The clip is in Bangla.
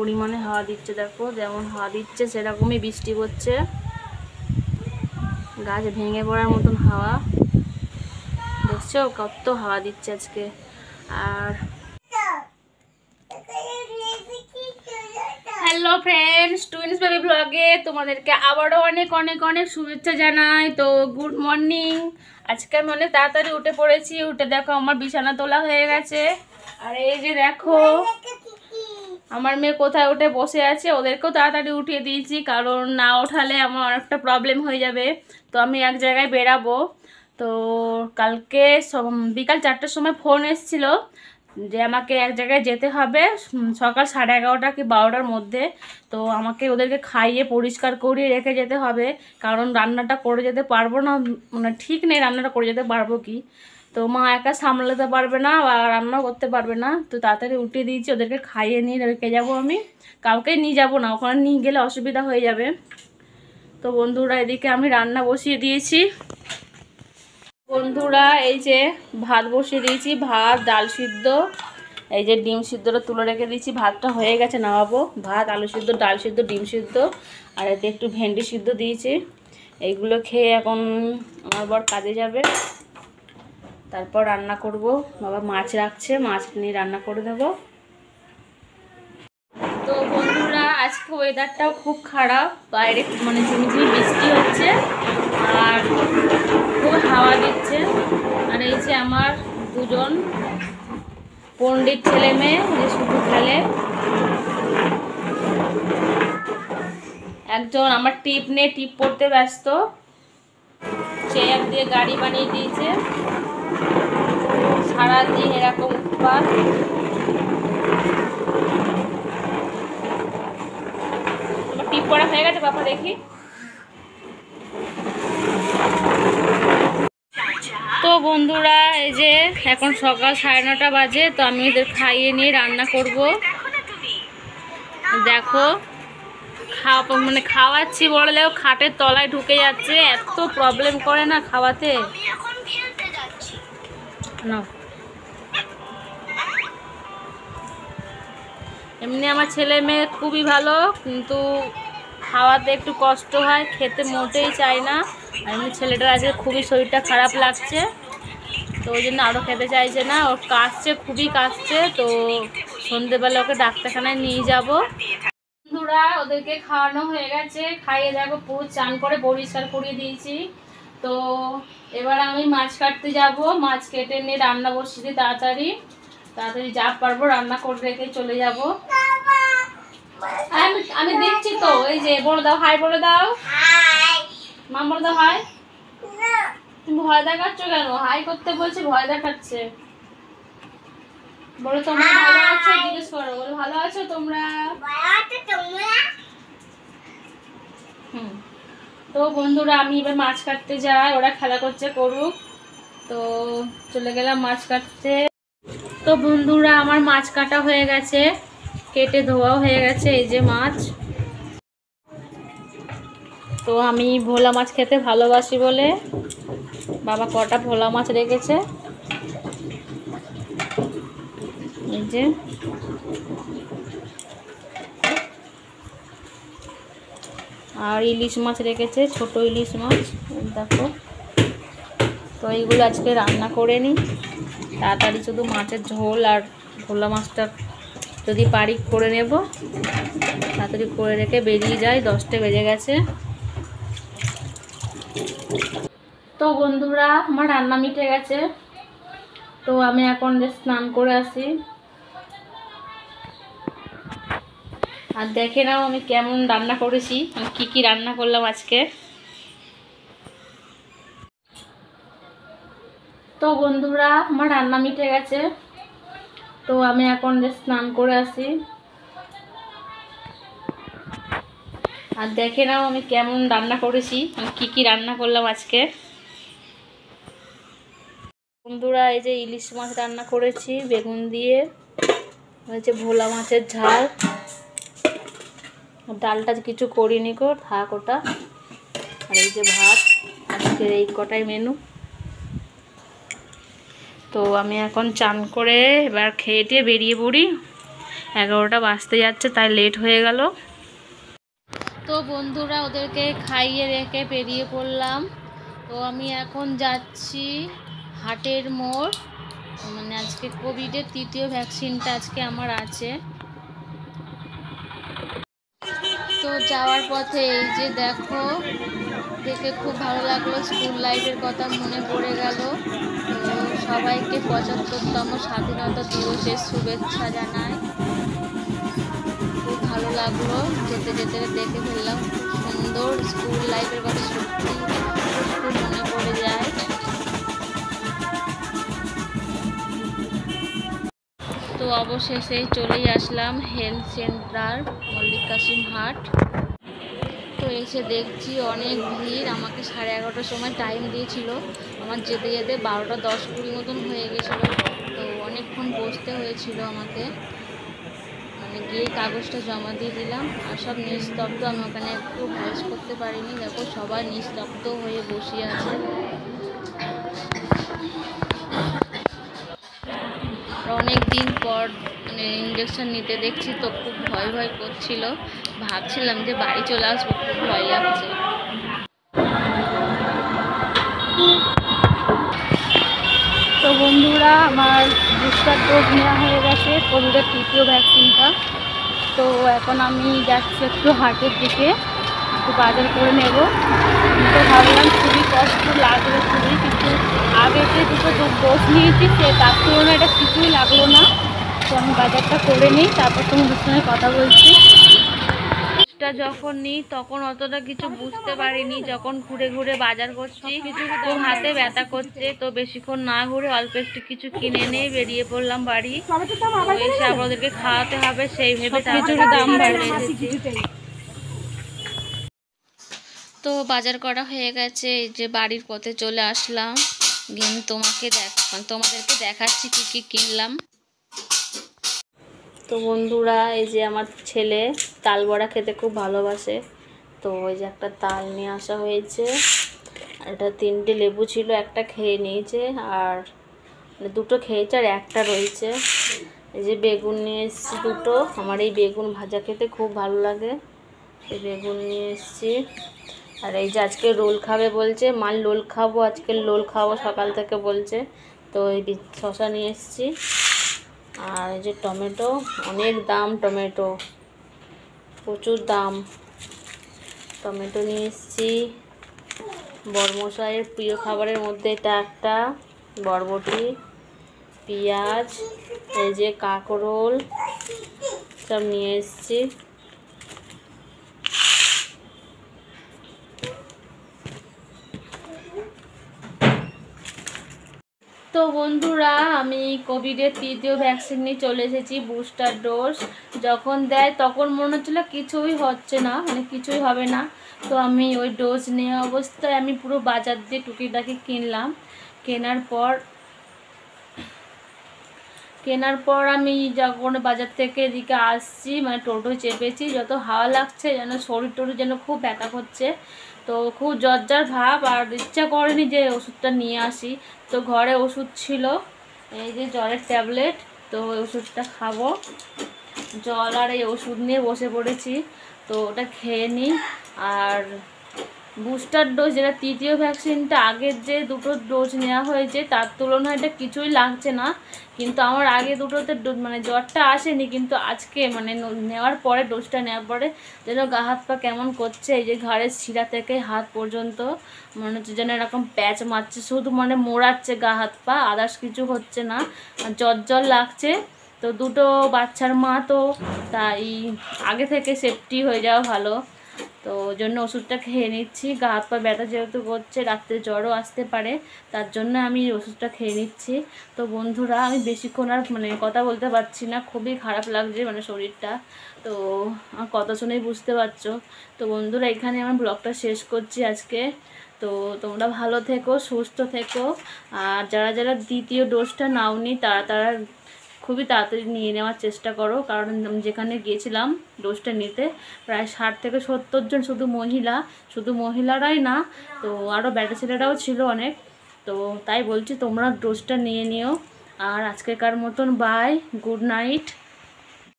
পরিমাণে হাওয়া দিচ্ছে, দেখো। যেমন হাওয়া দিচ্ছে, সেরকমই বৃষ্টি পড়ছে গাছ ভেঙে পড়ার মতন হাওয়া। দেখছ? কত হাওয়া দিচ্ছে আজকে। আর হ্যালো ফ্রেন্ডস টুইন্স বেবি ব্লগে তোমাদেরকে আবারও অনেক অনেক অনেক শুভেচ্ছা জানাই। তো গুড মর্নিং আজকে আমি অনেক তাড়াতাড়ি উঠে পড়েছি। উঠে দেখো আমার বিছানা তোলা হয়ে গেছে। আর এই যে দেখো আমার মেয়ে কোথায় উঠে বসে আছে, ওদেরকেও তাড়াতাড়ি উঠিয়ে দিয়েছি, কারণ না ওঠালে আমার অনেকটা প্রবলেম হয়ে যাবে। তো আমি এক জায়গায় বেরাবো তো কালকে বিকাল চারটের সময় ফোন এসেছিল যে আমাকে এক জায়গায় যেতে হবে সকাল সাড়ে এগারোটা কি বারোটার মধ্যে। তো আমাকে ওদেরকে খাইয়ে পরিষ্কার করিয়ে রেখে যেতে হবে, কারণ রান্নাটা করে যেতে পারব না মানে ঠিক নেই রান্নাটা করে যেতে পারব কি। তো মা একা সামলাতে পারবে না বা রান্নাও করতে পারবে না। তো তাড়াতাড়ি উঠিয়ে দিয়েছি, ওদেরকে খাইয়ে নিয়ে রেখে যাব আমি। কাউকে নিয়ে যাব না, ওখানে নিয়ে গেলে অসুবিধা হয়ে যাবে। তো বন্ধুরা, এদিকে আমি রান্না বসিয়ে দিয়েছি। বন্ধুরা, এই যে ভাত বসিয়ে দিয়েছি, ভাত, ডাল সিদ্ধ। এই যে ডিম সিদ্ধটা তুলে রেখে দিয়েছি, ভাতটা হয়ে গেছে না নামাবো। ভাত, আলু সিদ্ধ, ডাল সিদ্ধ, ডিম সিদ্ধ। আর এতে একটু ভেন্ডি সিদ্ধ দিয়েছি। এইগুলো খেয়ে এখন আমার বর কাজে যাবে। তারপর রান্না করব। বাবা মাছ রাখছে, মাছ নিয়ে রান্না করে দেবো। তো বন্ধুরা, আজকে ওয়েদারটাও খুব খারাপ। বাইরে মানে ঝিমিঝিমি বৃষ্টি হচ্ছে, আর খুব হাওয়া দিচ্ছে। আর এই যে আমার দুজন পণ্ডিত ছেলে মেয়ে, যে শুধু খেলে। একজন আমার টিপ নিয়ে টিপ পড়তে ব্যস্ত। চেয়ার দিয়ে গাড়ি বানিয়ে দিয়েছে। সারাদিন এরকম উৎপাত টিপ পড়া হয়ে গেছে, বাবা দেখি। তো বন্ধুরা, এই যে এখন সকাল সাড়ে নটা বাজে, তো আমি খাইয়ে নিয়ে রান্না করব। দেখো, খাওয়া মানে খাওয়াচ্ছি বললেও খাটের তলায় ঢুকে যাচ্ছে, এত প্রবলেম করে না খাওয়াতে। নাও। এমনি আমার ছেলে মেয়ে খুবই ভালো, কিন্তু খাওয়াতে একটু কষ্ট হয়, খেতে মোটেই চায় না। আর এমনি ছেলেটার আজকে খুবই শরীরটা খারাপ লাগছে, তো ওই জন্য আরও খেতে চাইছে না। ওর কাশছে, খুবই কাশছে, তো সন্ধেবেলা ওকে ডাক্তারখানায় নিয়ে যাব। বন্ধুরা, ওদেরকে খাওয়ানো হয়ে গেছে। খাইয়ে দেখো পুরো চান করে পরিষ্কার করিয়ে দিয়েছি। তো এবার আমি মাছ কাটতে যাব। মাছ কেটে নিয়ে রান্না বসিয়ে দিই তাড়াতাড়ি। তাড়াতাড়ি যা পারব রান্না করে রেখে চলে যাব। আমি আমি দেখছি তো, এই যে বলে দাও, হাই বলে দাও। মা বলে দাও, হাই। তুমি ভয় দেখাচ্ছ কেন? হাই করতে বলছে, ভয় দেখাচ্ছে। বলো তোমরা ভালো আছো? জিজ্ঞেস করো, বলো ভালো আছো তোমরা? তো বন্ধুরা, আমি এবার মাছ কাটতে যাই, ওরা খেলা করছে, করুক। তো চলে গেলাম মাছ কাটতে। তো বন্ধুরা, আমার মাছ কাটা হয়ে গেছে, কেটে ধোয়াও হয়ে গেছে, এই যে মাছ। তো আমি ভোলা মাছ খেতে ভালোবাসি বলে বাবা কটা ভোলা মাছ রেখেছে। এই যে আর ইলিশ মাছ রেখেছে, ছোট ইলিশ মাছ, দেখো। তো এইগুলো আজকে রান্না করে নিই। তাড়াতাড়ি শুধু মাছের ঝোল আর ভোলা মাছটা যদি পারি করে নেব। তাড়াতাড়ি করে রেখে বেরিয়ে যাই, দশটা বেজে গেছে। তো বন্ধুরা, আমার রান্না মিটে গেছে। তো আমি এখন স্নান করে আসি। আর দেখে নাও আমি কেমন রান্না করেছি আমি কী কী রান্না করলাম আজকে। তো বন্ধুরা, আমার রান্না মিটে গেছে। তো আমি এখন স্নান করে আসি। আর দেখে নাও আমি কেমন রান্না করেছি আমি কী কী রান্না করলাম আজকে। বন্ধুরা, এই যে ইলিশ মাছ রান্না করেছি, বেগুন দিয়ে ভোলা মাছের ঝাল। ডালটা কিছু করিনি কো থাক ওটা। আর এই যে ভাত, আজকের এই কটাই মেনু তো আমি এখন চান করে এবার খেয়ে টেয়ে বেরিয়ে পড়ি। এগারোটা বাজতে যাচ্ছে, তাই লেট হয়ে গেল। তো বন্ধুরা, ওদেরকে খাইয়ে রেখে বেরিয়ে পড়লাম। তো আমি এখন যাচ্ছি হাটের মোড়। মানে আজকে কোভিডের তৃতীয় ভ্যাকসিনটা আজকে আমার আছে তো যাওয়ার পথে এই যে দেখো, দেখে খুব ভালো লাগল স্কুল লাইফের কথা মনে পড়ে গেল। তো সবাইকে পঁচাত্তরতম স্বাধীনতা দিবসের শুভেচ্ছা জানাই। খুব ভালো লাগল, যেতে যেতে দেখে ফেললাম, খুব সুন্দর স্কুল লাইফের কথা সত্যি খুব মনে পড়ে যায়। তো অবশেষে চলেই আসলাম হেলথ সেন্টার মল্লিক কাসিম হাট। তো এসে দেখছি অনেক ভিড়, আমাকে সাড়ে এগারোটার সময় টাইম দিয়েছিল। আমার যেতে যেতে বারোটা দশ কুড়ি মতন হয়ে গেছিল। তো অনেকক্ষণ বসতে হয়েছিল আমাকে। মানে গিয়ে কাগজটা জমা দিয়ে দিলাম আর সব নিস্তব্ধ। আমি ওখানে একটু ভয়েস করতে পারিনি। দেখো সবাই নিস্তব্ধ হয়ে বসে আছে। ইঞ্জেকশন নিতে দেখছি তো খুব ভয় ভয় করছিল। ভাবছিলাম যে বাড়ি চলে আসব, খুব ভয় লাগছে। তো বন্ধুরা, আমার বুস্টার ডোজ নেওয়া হয়ে গেছে কোভিডের তৃতীয় ভ্যাকসিনটা। তো এখন আমি যাচ্ছি একটু হাটের দিকে, একটু বাজার করে নেব। তো ভাবলাম খুবই কষ্ট লাগল, খুবই, কিন্তু আগে যে দুটো ডোজ নিয়েছি, সে তার তুলনায় এটা কিছুই লাগল না। তো আমি বাজারটা করে নিই তারপর তোমাদের সঙ্গে কথা বলছি। যখন নিই তখন অতটা কিছু বুঝতে পারিনি যখন ঘুরে ঘুরে বাজার করছি তো হাতে ব্যথা করছে তো বেশিক্ষণ না ঘুরে অল্প একটু কিছু কিনে নিয়ে বেরিয়ে পড়লাম বাড়ি। এসে আবার ওদেরকে খাওয়াতে হবে সেই ভেবে তারপরে দাম বাড়িয়ে তো বাজার করা হয়ে গেছে এই যে বাড়ির পথে চলে আসলাম। তোমাকে দেখ তোমাদেরকে দেখাচ্ছি কি কি কিনলাম। তো বন্ধুরা, এই যে আমার ছেলে তাল বড়া খেতে খুব ভালোবাসে। তো ওই যে একটা তাল নিয়ে আসা হয়েছে। আর এটা তিনটে লেবু ছিল, একটা খেয়ে নিয়েছে, আর মানে দুটো খেয়েছে, আর একটা রয়েছে। এই যে বেগুন নিয়ে এসেছি দুটো। আমার এই বেগুন ভাজা খেতে খুব ভালো লাগে। এই বেগুন নিয়ে এসেছি। আর এই যে আজকে রোল খাবে বলছে, মাল রোল খাব, আজকে রোল খাব সকাল থেকে বলছে। তো এই শশা নিয়ে এসেছি। আর এই যে টমেটো, অনেক দাম টমেটো, প্রচুর দাম। টমেটো নিয়ে এসেছি। বরমশাইয়ের প্রিয় খাবারের মধ্যে এটা একটা, বরবটি, পেঁয়াজ, এই যে কাঁকরোল, সব নিয়ে এসেছি। তো বন্ধুরা, আমি কোভিডের তৃতীয় ভ্যাকসিন নিয়ে চলে এসেছি বুস্টার ডোজ যখন দেয় তখন মনে হচ্ছিল কিছুই হচ্ছে না মানে কিছুই হবে না। তো আমি ওই ডোজ নেওয়া অবস্থায় আমি পুরো বাজার দিয়ে টুকিটাকি কিনলাম। কেনার পর কেনার পর আমি যখন বাজার থেকে এদিকে আসছি মানে টোটো চেপেছি, যত হাওয়া লাগছে যেন শরীর টরীর যেন খুব ব্যথা করছে। তো খুব জজ্জার ভাব আর ইচ্ছা করেনি যে ওষুধটা নিয়ে আসি। তো ঘরে ওষুধ ছিল, এই যে জলের ট্যাবলেট, তো ওই ওষুধটা খাব। জল আর এই ওষুধ নিয়ে বসে পড়েছি, তো ওটা খেয়ে নিই। আর বুস্টার ডোজ, যেটা তৃতীয় ভ্যাকসিনটা আগের যে দুটো ডোজ নেওয়া হয়েছে, তার তুলনায় এটা কিছুই লাগছে না। কিন্তু আমার আগে দুটোতে মানে জ্বরটা আসেনি, কিন্তু আজকে মানে নেওয়ার পরে, ডোজটা নেওয়ার পরে যেন গা হাত পা কেমন করছে, এই যে ঘাড়ের শিরা থেকে হাত পর্যন্ত, মনে হচ্ছে যেন এরকম প্যাচ মারছে, শুধু মানে মোড়াচ্ছে গা হাত পা, আদার্স কিছু হচ্ছে না জ্বর জ্বর লাগছে। তো দুটো বাচ্চার মা তো তাই আগে থেকে সেফটি হয়ে যাওয়া ভালো। তো ওই জন্য ওষুধটা খেয়ে নিচ্ছি। গা হাত পা ব্যথা যেহেতু করছে, রাত্রে জ্বরও আসতে পারে, তার জন্য আমি ওষুধটা খেয়ে নিচ্ছি। তো বন্ধুরা, আমি বেশিক্ষণ আর মানে কথা বলতে পারছি না, খুবই খারাপ লাগছে মানে শরীরটা। তো কথা শুনেই বুঝতে পারছ। তো বন্ধুরা, এখানে আমার ব্লগটা শেষ করছি আজকে। তো তোমরা ভালো থেকো, সুস্থ থেকো। আর যারা যারা দ্বিতীয় ডোজটা নাওনি, তারা তারা খুবই তাড়াতাড়ি নিয়ে নেওয়ার চেষ্টা করো, কারণ যেখানে গিয়েছিলাম ডোজটা নিতে প্রায় ষাট থেকে সত্তর জন শুধু মহিলা, শুধু মহিলারাই না, তো আরও ব্যাটা ছেলেরাও ছিল অনেক, তো তাই বলছি তোমরা ডোজটা নিয়ে নিও। আর আজকেকার মতন বাই গুড নাইট